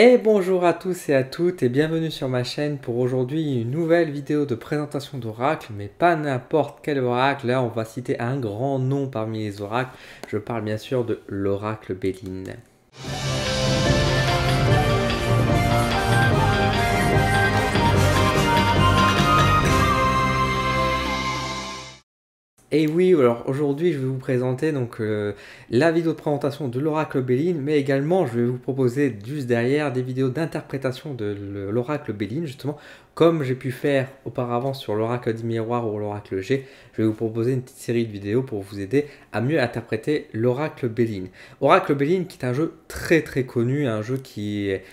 Et bonjour à tous et à toutes et bienvenue sur ma chaîne pour aujourd'hui une nouvelle vidéo de présentation d'oracle, mais pas n'importe quel oracle, là on va citer un grand nom parmi les oracles, je parle bien sûr de l'oracle Béline. Et oui, alors aujourd'hui je vais vous présenter donc euh, la vidéo de présentation de l'oracle Béline, mais également je vais vous proposer juste derrière des vidéos d'interprétation de l'oracle Béline, justement comme j'ai pu faire auparavant sur l'oracle du miroir ou l'oracle G, je vais vous proposer une petite série de vidéos pour vous aider à mieux interpréter l'oracle Béline. Oracle Béline qui est un jeu très très connu, un jeu qui est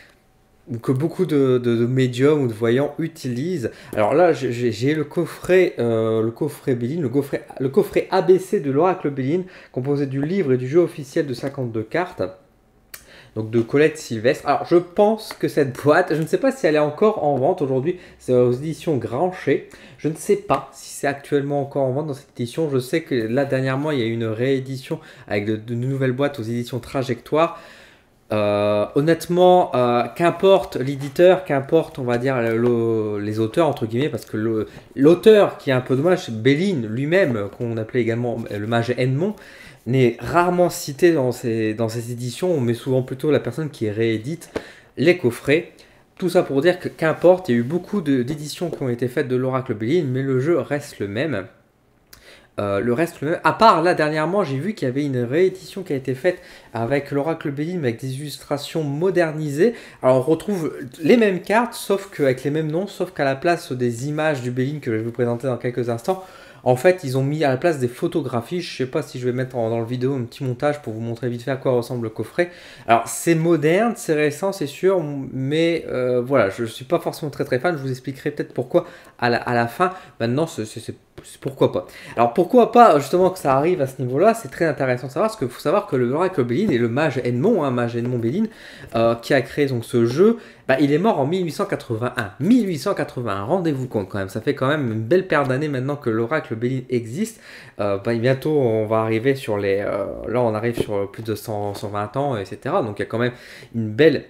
que beaucoup de, médiums ou de voyants utilisent. Alors là, j'ai le coffret, euh, le coffret le coffret, le coffret ABC de l'Oracle Béline, composé du livre et du jeu officiel de 52 cartes. Donc de Colette Sylvestre. Alors je pense que cette boîte, je ne sais pas si elle est encore en vente aujourd'hui, c'est aux éditions Grancher. Je ne sais pas si c'est actuellement encore en vente dans cette édition. Je sais que là dernièrement il y a eu une réédition avec de, de nouvelles boîtes aux éditions Trajectoire. Euh, honnêtement, euh, qu'importe l'éditeur, qu'importe, on va dire, les auteurs, entre guillemets, parce que l'auteur qui est un peu dommage, Béline lui-même, qu'on appelait également le mage Edmond, n'est rarement cité dans ces, dans ces éditions. On met souvent plutôt la personne qui réédite les coffrets. Tout ça pour dire qu'importe, il y a eu beaucoup d'éditions qui ont été faites de l'Oracle Béline, mais le jeu reste le même. Euh, le reste, à part là dernièrement, j'ai vu qu'il y avait une réédition qui a été faite avec l'Oracle Béline, avec des illustrations modernisées. Alors on retrouve les mêmes cartes, sauf qu'avec les mêmes noms, sauf qu'à la place des images du Béline que je vais vous présenter dans quelques instants, en fait, ils ont mis à la place des photographies. Je sais pas si je vais mettre dans le vidéo un petit montage pour vous montrer vite fait à quoi ressemble le coffret. Alors, c'est moderne, c'est récent, c'est sûr, mais euh, voilà, je ne suis pas forcément très très fan. Je vous expliquerai peut-être pourquoi à la, à la fin. Maintenant, c'est pourquoi pas. Alors pourquoi pas justement que ça arrive à ce niveau-là, c'est très intéressant de savoir, parce qu'il faut savoir que le Oracle Béline et le mage Edmond, hein, mage Edmond Béline, euh, qui a créé donc ce jeu, bah, il est mort en 1881. 1881, rendez-vous compte quand même, ça fait quand même une belle paire d'années maintenant que l'Oracle Béline existe. Euh, bah, bientôt on va arriver sur les... Euh, là on arrive sur plus de 120 ans, etc. Donc il y a quand même une belle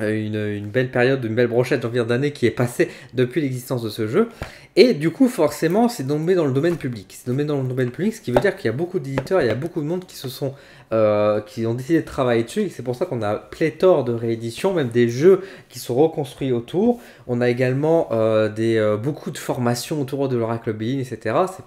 euh, une, belle période, une belle brochette d'années qui est passée depuis l'existence de ce jeu. Et du coup, forcément, c'est nommé dans le domaine public. C'est nommé dans le domaine public, ce qui veut dire qu'il y a beaucoup d'éditeurs, il y a beaucoup de monde qui se sont, euh, qui ont décidé de travailler dessus. C'est pour ça qu'on a pléthore de rééditions, même des jeux qui sont reconstruits autour. On a également euh, des, beaucoup de formations autour de l'Oracle Being, etc. C'est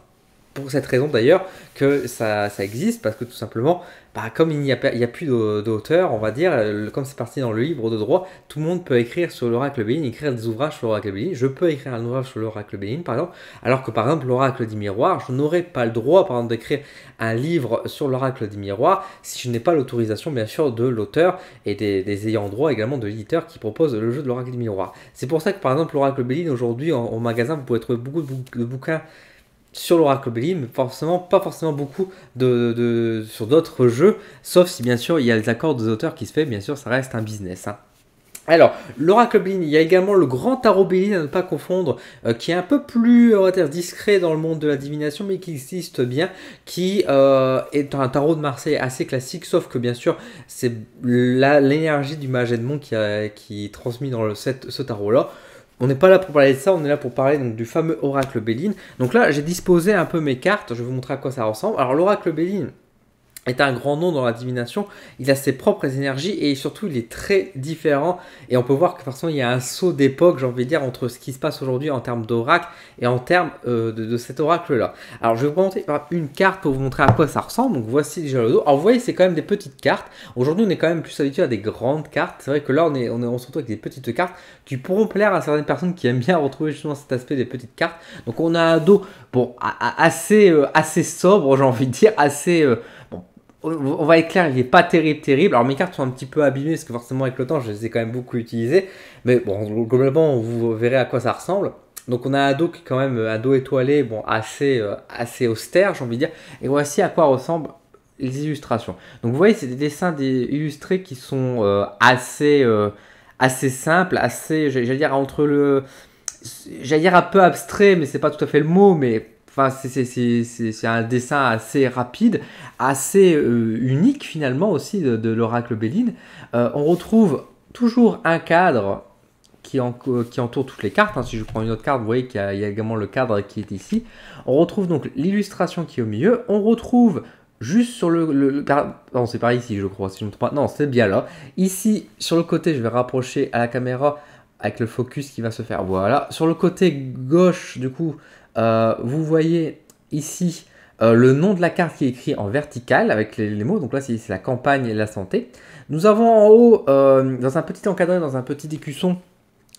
pour cette raison d'ailleurs que ça, ça, existe, parce que tout simplement, bah, comme il n'y a, a, plus d'auteur, on va dire, comme c'est parti dans le livre de droit, tout le monde peut écrire sur l'oracle Béline, écrire des ouvrages sur l'oracle Béline. Je peux écrire un ouvrage sur l'oracle Béline, par exemple, alors que par exemple, l'oracle du miroir, je n'aurais pas le droit, par exemple, d'écrire un livre sur l'oracle du miroir si je n'ai pas l'autorisation, bien sûr, de l'auteur et des, ayants droit également de l'éditeur qui propose le jeu de l'oracle du miroir. C'est pour ça que, par exemple, l'oracle Béline, aujourd'hui, au magasin, vous pouvez trouver beaucoup de bouquins sur l'Oracle Béline, mais forcément pas forcément beaucoup de, sur d'autres jeux, sauf si bien sûr il y a les accords des auteurs qui se fait, bien sûr ça reste un business. Hein. Alors, l'Oracle Béline, il y a également le Grand Tarot Béline, à ne pas confondre, euh, qui est un peu plus, discret dans le monde de la divination, mais qui existe bien, qui euh, est un tarot de Marseille assez classique, sauf que bien sûr, c'est l'énergie du mage Edmond qui, qui est transmis dans le, ce tarot-là. On n'est pas là pour parler de ça, on est là pour parler du fameux oracle Béline. Donc là, j'ai disposé un peu mes cartes, je vais vous montrer à quoi ça ressemble. Alors l'oracle Béline, est un grand nom dans la divination, il a ses propres énergies et surtout il est très différent et on peut voir que façon il y a un saut d'époque j'ai envie de dire entre ce qui se passe aujourd'hui en termes d'oracle et en termes euh, de, cet oracle là. Alors je vais vous montrer une carte pour vous montrer à quoi ça ressemble, donc voici déjà le dos. Alors vous voyez c'est quand même des petites cartes, aujourd'hui on est quand même plus habitué à des grandes cartes, c'est vrai que là on est, on est se retrouve avec des petites cartes qui pourront plaire à certaines personnes qui aiment bien retrouver justement cet aspect des petites cartes. Donc on a un dos bon assez, euh, assez sobre j'ai envie de dire, assez... Euh, bon, on va être clair, il n'est pas terrible, terrible. Alors mes cartes sont un petit peu abîmées parce que forcément avec le temps, je les ai quand même beaucoup utilisées. Mais bon, globalement, vous verrez à quoi ça ressemble. Donc on a un dos qui est quand même un dos étoilé, bon assez, euh, assez austère, j'ai envie de dire. Et voici à quoi ressemblent les illustrations. Donc vous voyez, c'est des dessins illustrés qui sont euh, assez, euh, assez simples, assez, j'allais dire entre le, j'allais dire un peu abstrait, mais c'est pas tout à fait le mot, mais Enfin, c'est un dessin assez rapide, assez euh, unique finalement aussi de, l'oracle Béline. Euh, on retrouve toujours un cadre qui, qui entoure toutes les cartes. Hein. Si je prends une autre carte, vous voyez qu'il y, a également le cadre qui est ici. On retrouve donc l'illustration qui est au milieu. On retrouve juste sur le... non, c'est par ici, je crois, si je me trompe pas. Non, c'est bien là. Ici, sur le côté, je vais rapprocher à la caméra avec le focus qui va se faire. Voilà. Sur le côté gauche, du coup, euh, vous voyez ici euh, le nom de la carte qui est écrit en vertical avec les, mots. Donc là, c'est la campagne et la santé. Nous avons en haut, euh, dans un petit encadré, dans un petit écusson,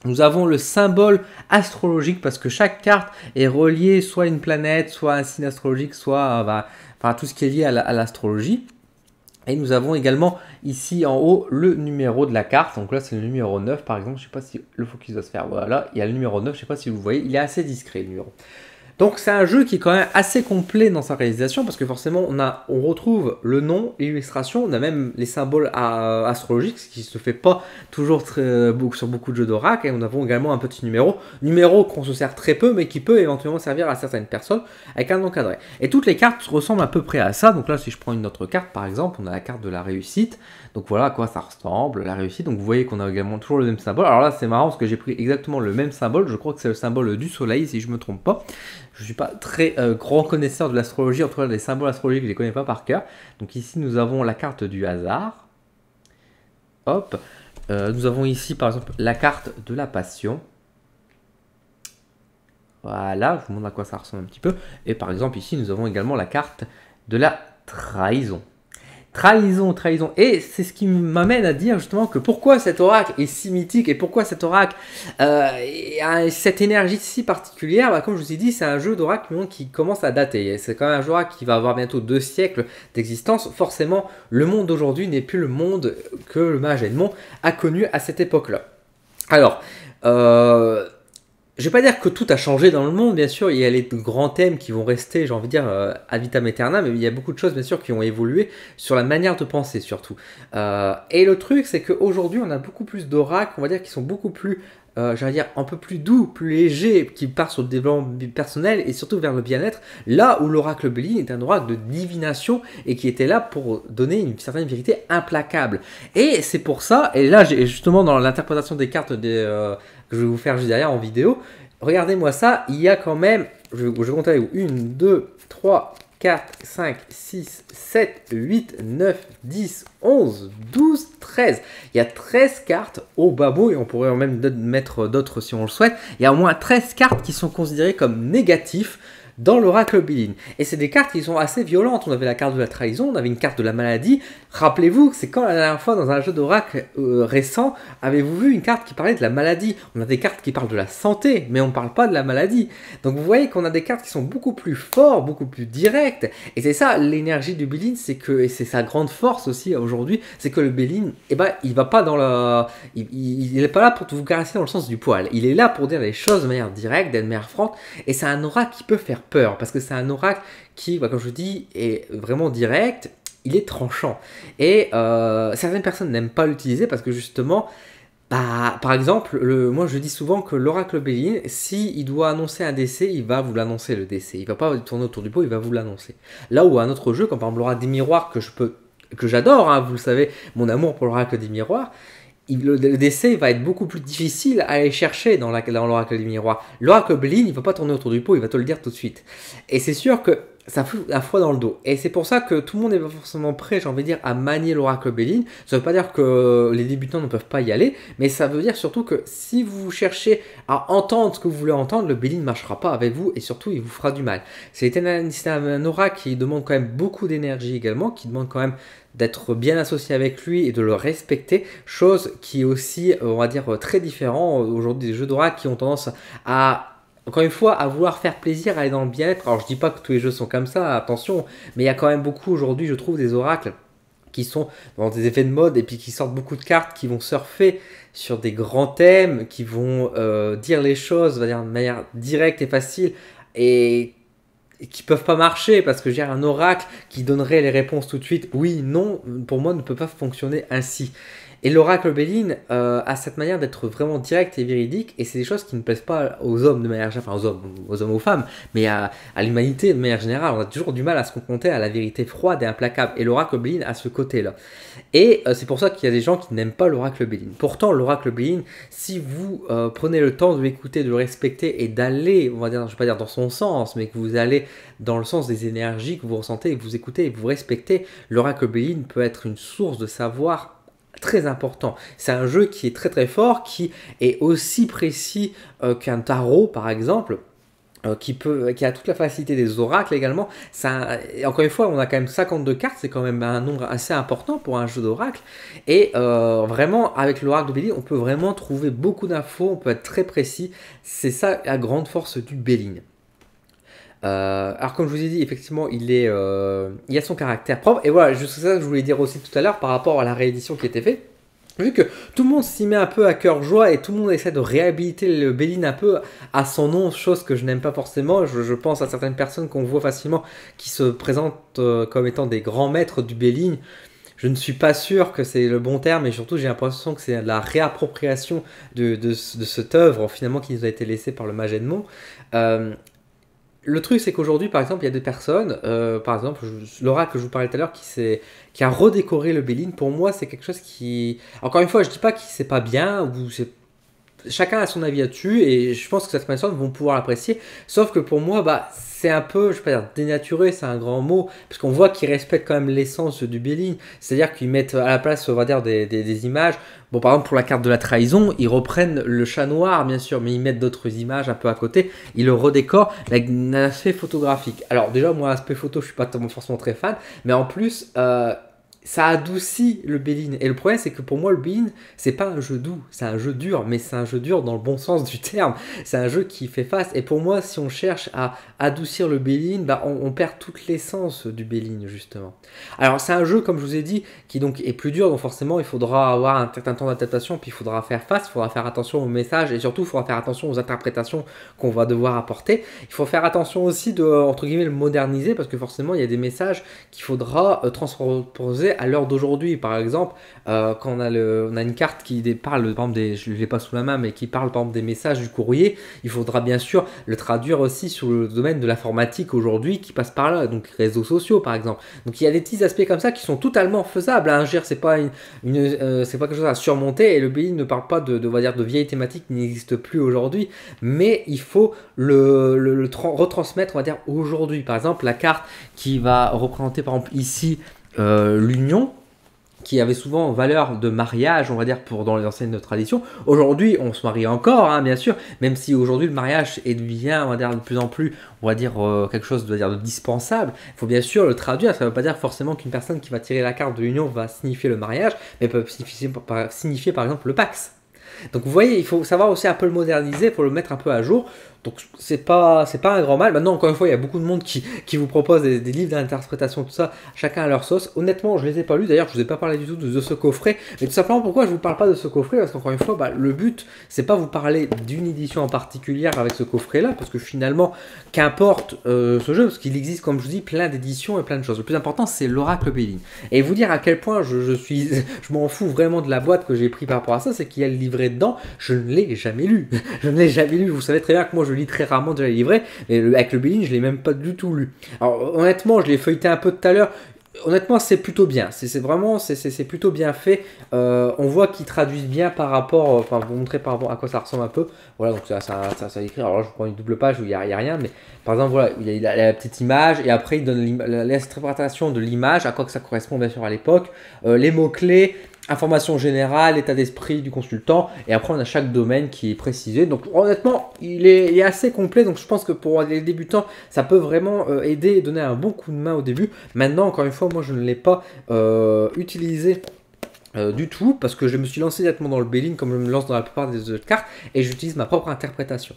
nous avons le symbole astrologique parce que chaque carte est reliée soit à une planète, soit à un signe astrologique, soit à, enfin, tout ce qui est lié à l'astrologie. Et nous avons également ici en haut le numéro de la carte. Donc là, c'est le numéro 9 par exemple. Je ne sais pas si le focus va se faire. Voilà, il y a le numéro 9. Je ne sais pas si vous voyez. Il est assez discret le numéro. Donc c'est un jeu qui est quand même assez complet dans sa réalisation parce que forcément on, a, on retrouve le nom, l'illustration, on a même les symboles astrologiques, ce qui se fait pas toujours euh, sur beaucoup de jeux d'oracle. Et on avons également un petit numéro, numéro qu'on se sert très peu mais qui peut éventuellement servir à certaines personnes avec un encadré. Et toutes les cartes ressemblent à peu près à ça. Donc là si je prends une autre carte par exemple, on a la carte de la réussite. Donc voilà à quoi ça ressemble, la réussite. Donc vous voyez qu'on a également toujours le même symbole. Alors là c'est marrant parce que j'ai pris exactement le même symbole. Je crois que c'est le symbole du soleil si je me trompe pas. Je ne suis pas très euh, grand connaisseur de l'astrologie, en tout cas les symboles astrologiques, je ne les connais pas par cœur. Donc ici, nous avons la carte du hasard. Hop. Euh, nous avons ici, par exemple, la carte de la passion. Voilà, je vous montre à quoi ça ressemble un petit peu. Et par exemple, ici, nous avons également la carte de la trahison. Trahison, trahison. Et c'est ce qui m'amène à dire justement que pourquoi cet oracle est si mythique et pourquoi cet oracle euh, a cette énergie si particulière. Bah, comme je vous ai dit, c'est un jeu d'oracle qui commence à dater. C'est quand même un jeu d'oracle qui va avoir bientôt deux siècles d'existence. Forcément, le monde d'aujourd'hui n'est plus le monde que le mage Edmond a connu à cette époque-là. Alors, euh, je vais pas dire que tout a changé dans le monde, bien sûr, il y a les grands thèmes qui vont rester, j'ai envie de dire, euh, ad vitam aeternam, mais il y a beaucoup de choses, bien sûr, qui ont évolué sur la manière de penser, surtout. Euh, et le truc, c'est qu'aujourd'hui, on a beaucoup plus d'oracles, on va dire, qui sont beaucoup plus, euh, j'allais dire, un peu plus doux, plus légers, qui partent sur le développement personnel et surtout vers le bien-être, là où l'oracle Béline est un oracle de divination et qui était là pour donner une certaine vérité implacable. Et c'est pour ça, et là, justement, dans l'interprétation des cartes des je vais vous faire juste derrière en vidéo. Regardez-moi ça, il y a quand même, je, je compte avec vous, 1, 2, 3, 4, 5, 6, 7, 8, 9, 10, 11, 12, 13. Il y a 13 cartes au babo et on pourrait même mettre d'autres si on le souhaite. Il y a au moins 13 cartes qui sont considérées comme négatives dans l'oracle Billing. Et c'est des cartes qui sont assez violentes. On avait la carte de la trahison, on avait une carte de la maladie. Rappelez-vous, c'est quand la dernière fois dans un jeu d'oracle euh, récent, avez-vous vu une carte qui parlait de la maladie? On a des cartes qui parlent de la santé, mais on ne parle pas de la maladie. Donc vous voyez qu'on a des cartes qui sont beaucoup plus fortes, beaucoup plus directes. Et c'est ça l'énergie du Billing, c'est que, et c'est sa grande force aussi aujourd'hui, c'est que le Billing, eh ben, il va pas dans la... Il n'est pas là pour vous caresser dans le sens du poil. Il est là pour dire les choses de manière directe, de manière franche. Et c'est un oracle qui peut faire peur, parce que c'est un oracle qui, bah, comme je dis, est vraiment direct, il est tranchant. Et euh, certaines personnes n'aiment pas l'utiliser parce que justement, bah, par exemple, le, moi je dis souvent que l'oracle Béline, si il doit annoncer un décès, il va vous l'annoncer le décès. Il va pas tourner autour du pot, il va vous l'annoncer. Là où un autre jeu, comme par exemple l'oracle des miroirs que je peux que j'adore, hein, vous le savez, mon amour pour l'oracle des miroirs, le, décès va être beaucoup plus difficile à aller chercher dans l'oracle des miroirs. L'oracle Béline, il ne va pas tourner autour du pot, il va te le dire tout de suite. Et c'est sûr que ça fout la foi dans le dos. Et c'est pour ça que tout le monde n'est pas forcément prêt, j'ai envie de dire, à manier l'oracle Béline. Ça ne veut pas dire que les débutants ne peuvent pas y aller, mais ça veut dire surtout que si vous cherchez à entendre ce que vous voulez entendre, le Béline ne marchera pas avec vous et surtout il vous fera du mal. C'est un, un oracle qui demande quand même beaucoup d'énergie également, qui demande quand même d'être bien associé avec lui et de le respecter, chose qui est aussi, on va dire, très différent aujourd'hui des jeux d'oracle qui ont tendance à encore une fois, à vouloir faire plaisir, aller dans le bien-être. Alors je dis pas que tous les jeux sont comme ça, attention, mais il y a quand même beaucoup aujourd'hui, je trouve, des oracles qui sont dans des effets de mode et puis qui sortent beaucoup de cartes qui vont surfer sur des grands thèmes, qui vont euh, dire les choses de manière directe et facile et, et qui peuvent pas marcher parce que j'ai un oracle qui donnerait les réponses tout de suite, oui, non, pour moi ne peut pas fonctionner ainsi. Et l'oracle Béline euh, a cette manière d'être vraiment direct et véridique, et c'est des choses qui ne plaisent pas aux hommes de manière générale, aux hommes, aux aux femmes, mais à, l'humanité de manière générale. On a toujours du mal à se confronter à la vérité froide et implacable, et l'oracle Béline a ce côté-là. Et euh, c'est pour ça qu'il y a des gens qui n'aiment pas l'oracle Béline. Pourtant, l'oracle Béline, si vous euh, prenez le temps de l'écouter, de le respecter et d'aller, on va dire, je ne vais pas dire dans son sens, mais que vous allez dans le sens des énergies que vous ressentez, que vous écoutez et que vous respectez, l'oracle Béline peut être une source de savoir très important. C'est un jeu qui est très très fort, qui est aussi précis euh, qu'un tarot par exemple. Euh, qui, peut, qui a toute la facilité des oracles également. Ça, encore une fois, on a quand même 52 cartes, c'est quand même un nombre assez important pour un jeu d'oracle. Et euh, vraiment, avec l'oracle de Béline, on peut vraiment trouver beaucoup d'infos, on peut être très précis. C'est ça la grande force du Béline. Euh, alors comme je vous ai dit, effectivement, il, est, euh, il a son caractère propre. Et voilà, juste ça que je voulais dire aussi tout à l'heure par rapport à la réédition qui était faite. Vu que tout le monde s'y met un peu à cœur joie et tout le monde essaie de réhabiliter le Béline un peu à son nom, chose que je n'aime pas forcément. Je, pense à certaines personnes qu'on voit facilement qui se présentent euh, comme étant des grands maîtres du Béline. Je ne suis pas sûr que c'est le bon terme et surtout j'ai l'impression que c'est la réappropriation de, cette œuvre finalement qui nous a été laissée par le Magènement. Euh, le truc, c'est qu'aujourd'hui, par exemple, il y a des personnes, euh, par exemple, Laura que je vous parlais tout à l'heure, qui, qui a redécoré le Béline. Pour moi, c'est quelque chose qui. Encore une fois, je dis pas que c'est pas bien, ou c'est chacun a son avis là-dessus et je pense que certaines personnes vont pouvoir l'apprécier. Sauf que pour moi, bah, c'est un peu, je vais pas dire dénaturé, c'est un grand mot, parce qu'on voit qu'ils respectent quand même l'essence du Béline. C'est-à-dire qu'ils mettent à la place, on va dire, des, images. Bon, par exemple, pour la carte de la trahison, ils reprennent le chat noir, bien sûr, mais ils mettent d'autres images un peu à côté. Ils le redécorent avec un aspect photographique. Alors, déjà, moi, aspect photo, je suis pas forcément très fan, mais en plus, euh, ça adoucit le Béline. Et le problème, c'est que pour moi, le Béline, c'est pas un jeu doux, c'est un jeu dur, mais c'est un jeu dur dans le bon sens du terme. C'est un jeu qui fait face. Et pour moi, si on cherche à adoucir le Béline, bah, on, perd toute l'essence du Béline, justement. Alors, c'est un jeu, comme je vous ai dit, qui donc est plus dur, donc forcément, il faudra avoir un certain temps d'adaptation, puis il faudra faire face, il faudra faire attention aux messages, et surtout, il faudra faire attention aux interprétations qu'on va devoir apporter. Il faut faire attention aussi de, entre guillemets, le moderniser, parce que forcément, il y a des messages qu'il faudra euh, à l'heure d'aujourd'hui. Par exemple, euh, quand on a, le, on a une carte qui parle, par exemple, des, je l'ai pas sous la main, mais qui parle par exemple des messages du courrier, il faudra bien sûr le traduire aussi sur le domaine de l'informatique aujourd'hui qui passe par là, donc réseaux sociaux par exemple. Donc il y a des petits aspects comme ça qui sont totalement faisables. Hein. C'est pas une, euh, c'est pas quelque chose à surmonter et le pays ne parle pas de, de, dire, de vieilles thématiques qui n'existent plus aujourd'hui, mais il faut le, le retransmettre, on va dire, aujourd'hui. Par exemple, la carte qui va représenter par exemple ici euh, l'union qui avait souvent valeur de mariage, on va dire, pour dans les anciennes traditions. Aujourd'hui, on se marie encore, hein, bien sûr, même si aujourd'hui le mariage est devient, on va dire, de plus en plus, on va dire, euh, quelque chose de, dire, de dispensable. Il faut bien sûr le traduire, ça ne veut pas dire forcément qu'une personne qui va tirer la carte de l'union va signifier le mariage, mais peut signifier, signifier par exemple le Pax. Donc vous voyez, il faut savoir aussi un peu le moderniser pour le mettre un peu à jour. Donc c'est pas pas un grand mal. Maintenant encore une fois, il y a beaucoup de monde qui, vous propose des, livres d'interprétation tout ça, chacun à leur sauce. Honnêtement, je les ai pas lus. D'ailleurs, je vous ai pas parlé du tout de, ce coffret. Mais tout simplement pourquoi je vous parle pas de ce coffret? Parce qu'encore une fois, bah, le but c'est pas vous parler d'une édition en particulier avec ce coffret là parce que finalement, qu'importe euh, ce jeu parce qu'il existe comme je vous dis plein d'éditions et plein de choses. Le plus important c'est l'oracle Béline. Et vous dire à quel point je, je suis je m'en fous vraiment de la boîte que j'ai pris par rapport à ça, c'est qu'il y a le livret dedans. Je ne l'ai jamais lu. je ne l'ai jamais lu. Vous savez très bien que moi je lis très rarement déjà les livrets, mais avec le Billing, je l'ai même pas du tout lu. Alors honnêtement, je l'ai feuilleté un peu tout à l'heure. Honnêtement, c'est plutôt bien. C'est vraiment, c'est plutôt bien fait. Euh, on voit qu'ils traduisent bien par rapport, euh, enfin, vous montrer par rapport à quoi ça ressemble un peu. Voilà, donc ça, ça, ça, écrit. Alors là, je prends une double page où il n'y a, rien, mais par exemple, voilà, il y a, la petite image et après il donne l'interprétation de l'image, à quoi que ça correspond bien sûr à l'époque, euh, les mots clés, information générale, état d'esprit du consultant, et après on a chaque domaine qui est précisé. Donc honnêtement, il est, assez complet, donc je pense que pour les débutants, ça peut vraiment euh, aider et donner un bon coup de main au début. Maintenant, encore une fois, moi je ne l'ai pas euh, utilisé euh, du tout parce que je me suis lancé directement dans le Béline comme je me lance dans la plupart des autres cartes et j'utilise ma propre interprétation.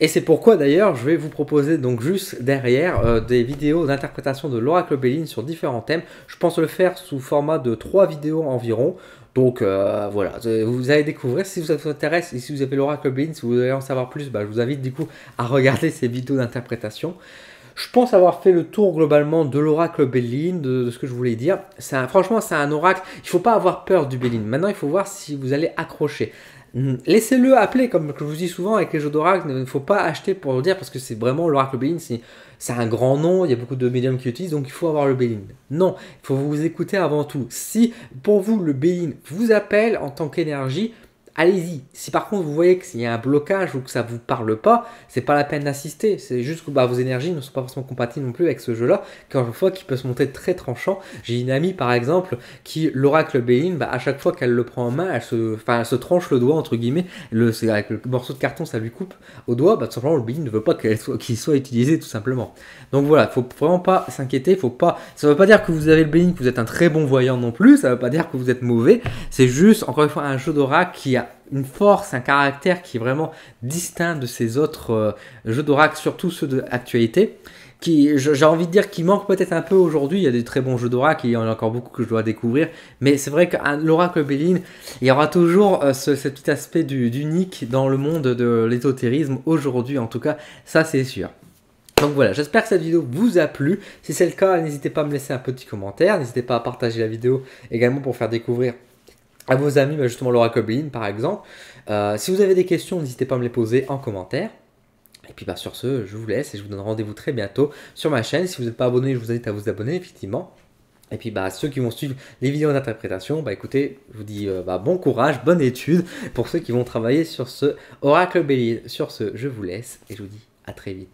Et c'est pourquoi d'ailleurs je vais vous proposer donc juste derrière euh, des vidéos d'interprétation de l'oracle Béline sur différents thèmes. Je pense le faire sous format de 3 vidéos environ. Donc euh, voilà, vous allez découvrir si ça vous intéresse et si vous avez l'oracle Béline, si vous voulez en savoir plus, bah, je vous invite du coup à regarder ces vidéos d'interprétation. Je pense avoir fait le tour globalement de l'oracle Béline, de, ce que je voulais dire. Franchement, c'est un oracle. Il ne faut pas avoir peur du Béline. Maintenant, il faut voir si vous allez accrocher. Laissez-le appeler, comme je vous dis souvent avec les jeux d'oracle, il ne faut pas acheter pour le dire parce que c'est vraiment l'oracle Béline, c'est un grand nom, il y a beaucoup de médiums qui utilisent, donc il faut avoir le Béline. Non, il faut vous écouter avant tout. Si pour vous le Béline vous appelle en tant qu'énergie, allez-y. Si par contre vous voyez qu'il y a un blocage ou que ça ne vous parle pas, c'est pas la peine d'assister. C'est juste que bah, vos énergies ne sont pas forcément compatibles non plus avec ce jeu-là, une fois qu'il peut se montrer très tranchant. J'ai une amie par exemple qui, l'oracle Béline, bah, à chaque fois qu'elle le prend en main, elle se, elle se tranche le doigt entre guillemets, le, avec le morceau de carton ça lui coupe au doigt, bah, tout simplement le Béline ne veut pas qu'il soit, soit, utilisé tout simplement. Donc voilà, faut vraiment pas s'inquiéter, faut pas. Ça veut pas dire que vous avez le Béline, que vous êtes un très bon voyant non plus, ça veut pas dire que vous êtes mauvais, c'est juste encore une fois un jeu d'oracle qui a une force, un caractère qui est vraiment distinct de ces autres euh, jeux d'oracle, surtout ceux d'actualité. Qui, j'ai envie de dire, qui manque peut-être un peu aujourd'hui. Il y a des très bons jeux d'oracle, il y en a encore beaucoup que je dois découvrir. Mais c'est vrai que l'oracle Béline, il y aura toujours euh, aspect d'unique dans le monde de l'ésotérisme aujourd'hui, en tout cas, ça c'est sûr. Donc voilà, j'espère que cette vidéo vous a plu. Si c'est le cas, n'hésitez pas à me laisser un petit commentaire. N'hésitez pas à partager la vidéo également pour faire découvrir à vos amis, bah, justement Laura Coblin par exemple. Euh, si vous avez des questions, n'hésitez pas à me les poser en commentaire. Et puis bah, sur ce, je vous laisse et je vous donne rendez-vous très bientôt sur ma chaîne. Si vous n'êtes pas abonné, je vous invite à vous abonner, effectivement. Et puis bah, ceux qui vont suivre les vidéos d'interprétation, bah écoutez, je vous dis euh, bah, bon courage, bonne étude pour ceux qui vont travailler sur ce Oracle Bélier. Sur ce, je vous laisse et je vous dis à très vite.